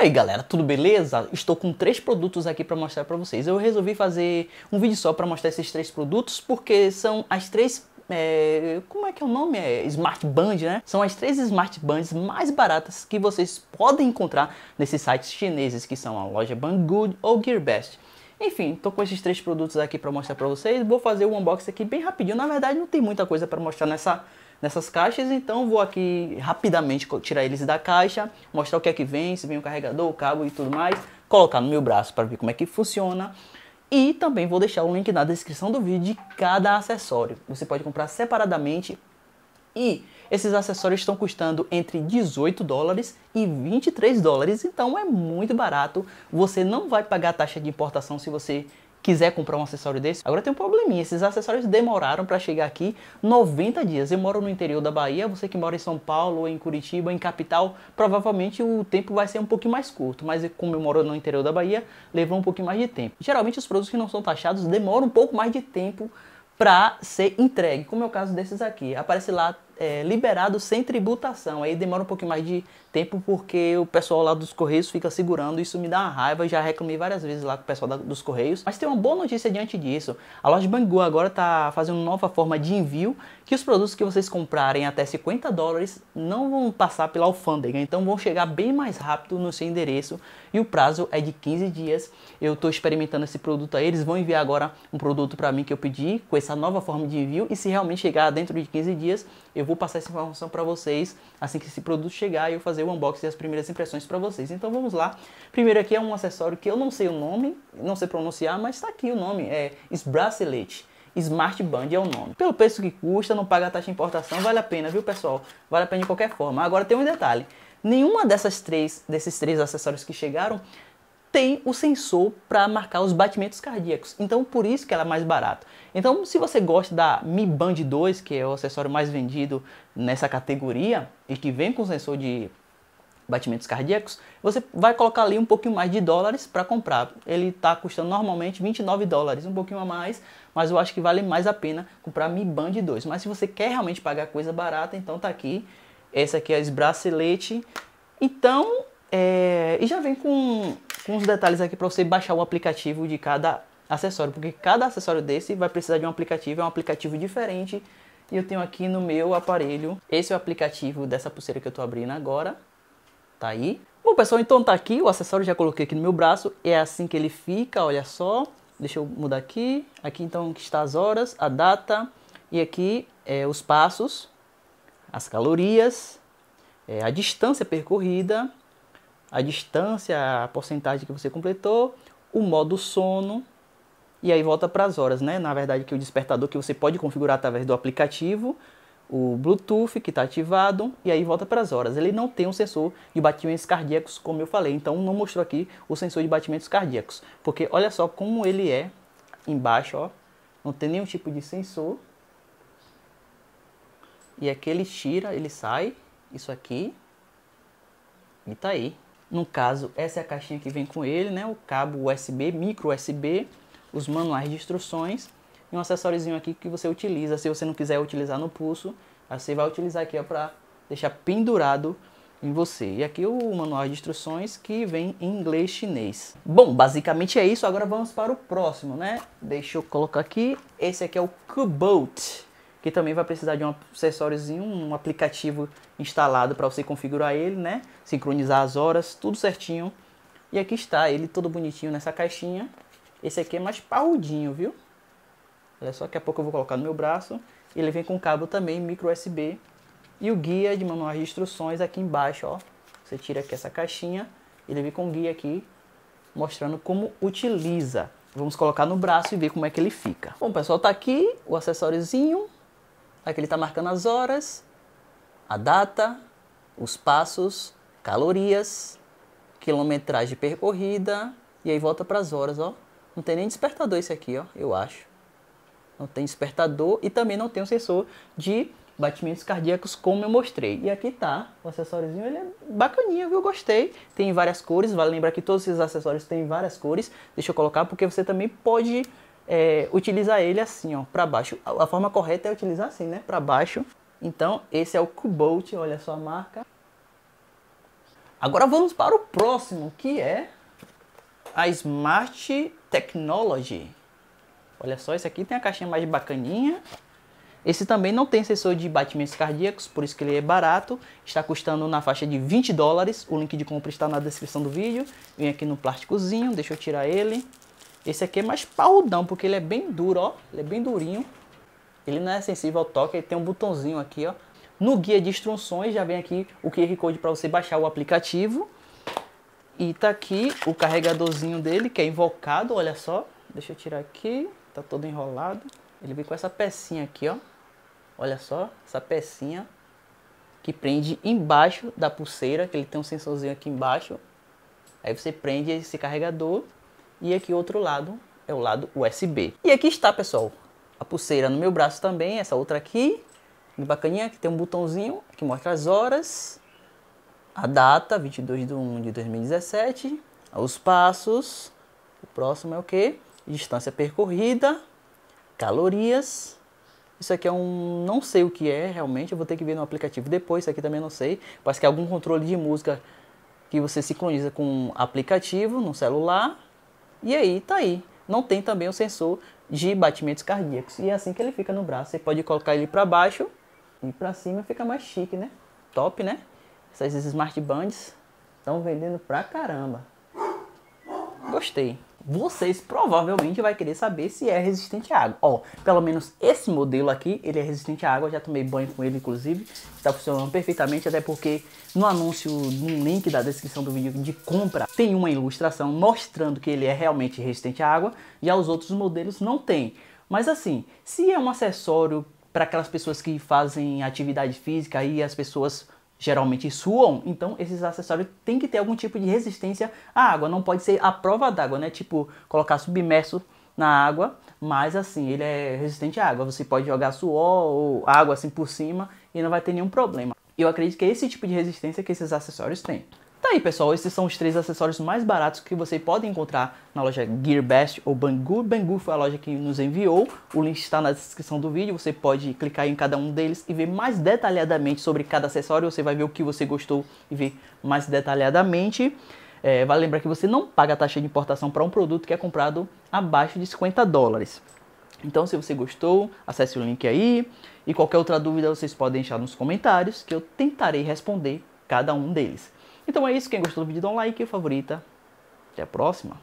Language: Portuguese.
E aí galera, tudo beleza? Estou com três produtos aqui para mostrar para vocês. Eu resolvi fazer um vídeo só para mostrar esses três produtos porque são as três é, como é que é o nome? É Smart Band, né? São as três Smart Bands mais baratas que vocês podem encontrar nesses sites chineses que são a loja Banggood ou GearBest. Enfim, tô com esses três produtos aqui para mostrar para vocês. Vou fazer o unboxing aqui bem rapidinho. Na verdade, não tem muita coisa para mostrar nessa nessas caixas, então vou aqui rapidamente tirar eles da caixa, mostrar o que é que vem, se vem o carregador, o cabo e tudo mais, colocar no meu braço para ver como é que funciona. E também vou deixar o link na descrição do vídeo de cada acessório. Você pode comprar separadamente e esses acessórios estão custando entre 18 dólares e 23 dólares, então é muito barato. Você não vai pagar taxa de importação se você quiser comprar um acessório desse. Agora tem um probleminha, esses acessórios demoraram para chegar aqui 90 dias. Eu moro no interior da Bahia, você que mora em São Paulo, em Curitiba, em capital, provavelmente o tempo vai ser um pouquinho mais curto, mas como eu moro no interior da Bahia, levou um pouquinho mais de tempo. Geralmente os produtos que não são taxados demoram um pouco mais de tempo para ser entregue, como é o caso desses aqui. Aparece lá é, liberado sem tributação. Aí demora um pouquinho mais de tempo porque o pessoal lá dos Correios fica segurando. Isso me dá uma raiva. Já reclamei várias vezes lá com o pessoal da, dos Correios. Mas tem uma boa notícia diante disso. A loja Bangu agora está fazendo uma nova forma de envio que os produtos que vocês comprarem até 50 dólares não vão passar pela alfândega. Então vão chegar bem mais rápido no seu endereço. E o prazo é de 15 dias. Eu estou experimentando esse produto aí. Eles vão enviar agora um produto para mim que eu pedi com essa nova forma de envio. E se realmente chegar dentro de 15 dias, eu vou passar essa informação para vocês assim que esse produto chegar e eu fazer o unboxing e as primeiras impressões para vocês. Então vamos lá. Primeiro aqui é um acessório que eu não sei o nome, não sei pronunciar, mas está aqui o nome, é Bracelet. Smart Band é o nome. Pelo preço que custa, não paga a taxa de importação, vale a pena, viu pessoal? Vale a pena de qualquer forma. Agora tem um detalhe. Nenhuma dessas três, desses três acessórios que chegaram tem o sensor para marcar os batimentos cardíacos. Então, por isso que ela é mais barata. Então, se você gosta da Mi Band 2, que é o acessório mais vendido nessa categoria e que vem com sensor de batimentos cardíacos, você vai colocar ali um pouquinho mais de dólares para comprar. Ele está custando normalmente 29 dólares, um pouquinho a mais, mas eu acho que vale mais a pena comprar Mi Band 2. Mas se você quer realmente pagar coisa barata, então tá aqui. Essa aqui é a bracelete. Então, é... e já vem com com os detalhes aqui para você baixar o aplicativo de cada acessório, porque cada acessório desse vai precisar de um aplicativo, é um aplicativo diferente. E eu tenho aqui no meu aparelho, esse é o aplicativo dessa pulseira que eu estou abrindo agora. Tá aí. Bom, pessoal, então tá aqui, o acessório já coloquei aqui no meu braço, é assim que ele fica, olha só. Deixa eu mudar aqui. Aqui então que está as horas, a data e aqui é, os passos, as calorias, é, a distância percorrida a distância, a porcentagem que você completou, o modo sono e aí volta para as horas, né? Na verdade, que o despertador que você pode configurar através do aplicativo, o Bluetooth que está ativado e aí volta para as horas. Ele não tem um sensor de batimentos cardíacos, como eu falei, então não mostrou aqui o sensor de batimentos cardíacos, porque olha só como ele é embaixo, ó, não tem nenhum tipo de sensor. E aqui ele tira, ele sai, isso aqui, e tá aí. No caso, essa é a caixinha que vem com ele, né? O cabo USB, micro USB, os manuais de instruções e um acessóriozinho aqui que você utiliza. Se você não quiser utilizar no pulso, você vai utilizar aqui para deixar pendurado em você. E aqui o manual de instruções que vem em inglês chinês. Bom, basicamente é isso. Agora vamos para o próximo, né? Deixa eu colocar aqui. Esse aqui é o Kubot que também vai precisar de um acessóriozinho, um aplicativo instalado para você configurar ele, né? Sincronizar as horas, tudo certinho. E aqui está ele todo bonitinho nessa caixinha. Esse aqui é mais parrudinho, viu? Olha só, daqui a pouco eu vou colocar no meu braço. Ele vem com cabo também, micro USB. E o guia de manual de instruções aqui embaixo, ó. Você tira aqui essa caixinha, ele vem com guia aqui, mostrando como utiliza. Vamos colocar no braço e ver como é que ele fica. Bom, pessoal, tá aqui o acessóriozinho Aqui ele está marcando as horas, a data, os passos, calorias, quilometragem percorrida e aí volta para as horas, ó. Não tem nem despertador esse aqui, ó, eu acho. Não tem despertador e também não tem um sensor de batimentos cardíacos como eu mostrei. E aqui tá o acessóriozinho, ele é bacaninha, viu? Gostei. Tem várias cores, vale lembrar que todos esses acessórios têm várias cores. Deixa eu colocar porque você também pode é, utilizar ele assim, ó, para baixo. A, forma correta é utilizar assim, né, para baixo. Então, esse é o Kubot, olha só a marca. Agora vamos para o próximo, que é a Smart Technology. Olha só, esse aqui tem a caixinha mais bacaninha. Esse também não tem sensor de batimentos cardíacos, por isso que ele é barato. Está custando na faixa de 20 dólares. O link de compra está na descrição do vídeo. Vem aqui no plásticozinho, deixa eu tirar ele. Esse aqui é mais parrudão, porque ele é bem duro, ó. Ele é bem durinho. Ele não é sensível ao toque, ele tem um botãozinho aqui, ó. No guia de instruções já vem aqui o QR Code para você baixar o aplicativo. E tá aqui o carregadorzinho dele, que é invocado, olha só. Deixa eu tirar aqui, tá todo enrolado. Ele vem com essa pecinha aqui, ó. Olha só, essa pecinha que prende embaixo da pulseira, que ele tem um sensorzinho aqui embaixo. Aí você prende esse carregador e aqui outro lado é o lado USB. E aqui está, pessoal, a pulseira no meu braço também, essa outra aqui, bacaninha, que tem um botãozinho que mostra as horas, a data, 22 de 1 de 2017, os passos, o próximo é o que? Distância percorrida, calorias, isso aqui é um. Não sei o que é realmente, eu vou ter que ver no aplicativo depois. Isso aqui também não sei. Parece que é algum controle de música que você sincroniza com aplicativo no celular. E aí, tá aí. Não tem também o sensor de batimentos cardíacos. E é assim que ele fica no braço. Você pode colocar ele para baixo e para cima fica mais chique, né? Top, né? Essas Smart Bands estão vendendo pra caramba. Gostei vocês provavelmente vai querer saber se é resistente à água. Ó, pelo menos esse modelo aqui, ele é resistente à água, já tomei banho com ele inclusive, está funcionando perfeitamente, até porque no anúncio, no link da descrição do vídeo de compra, tem uma ilustração mostrando que ele é realmente resistente à água, já os outros modelos não tem. Mas assim, se é um acessório para aquelas pessoas que fazem atividade física e as pessoas geralmente suam, então esses acessórios têm que ter algum tipo de resistência à água, não pode ser a prova d'água, né? Tipo, colocar submerso na água, mas assim, ele é resistente à água. Você pode jogar suor ou água assim por cima e não vai ter nenhum problema. Eu acredito que é esse tipo de resistência que esses acessórios têm. Tá aí pessoal, esses são os três acessórios mais baratos que você pode encontrar na loja GearBest ou Banggood. Banggood foi a loja que nos enviou, o link está na descrição do vídeo, você pode clicar em cada um deles e ver mais detalhadamente sobre cada acessório, você vai ver o que você gostou e ver mais detalhadamente. É, vale lembrar que você não paga taxa de importação para um produto que é comprado abaixo de 50 dólares. Então, se você gostou, acesse o link aí. E qualquer outra dúvida vocês podem deixar nos comentários que eu tentarei responder cada um deles. Então é isso, quem gostou do vídeo dá um like, favorita. Até a próxima.